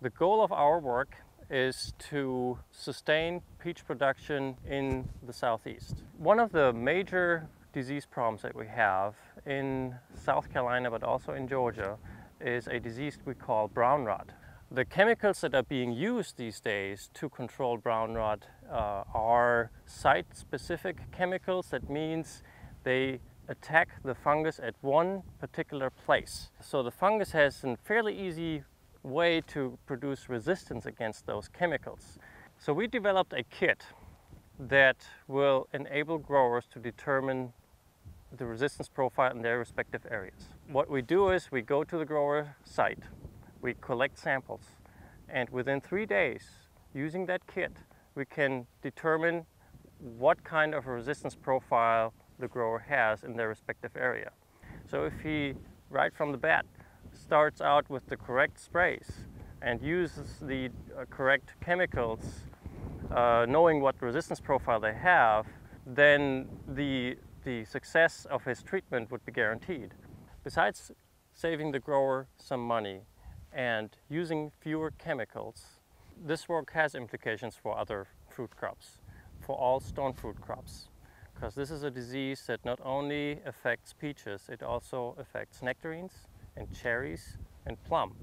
The goal of our work is to sustain peach production in the southeast. One of the major disease problems that we have in South Carolina but also in Georgia is a disease we call brown rot. The chemicals that are being used these days to control brown rot uh, are site-specific chemicals. That means they attack the fungus at one particular place. So the fungus has a fairly easy way to produce resistance against those chemicals. So we developed a kit that will enable growers to determine the resistance profile in their respective areas. What we do is we go to the grower site, we collect samples, and within three days, using that kit, we can determine what kind of a resistance profile the grower has in their respective area. So if he, right from the bat, starts out with the correct sprays and uses the uh, correct chemicals, uh, knowing what resistance profile they have, then the, the success of his treatment would be guaranteed. Besides saving the grower some money and using fewer chemicals, this work has implications for other fruit crops, for all stone fruit crops because this is a disease that not only affects peaches, it also affects nectarines and cherries and plum.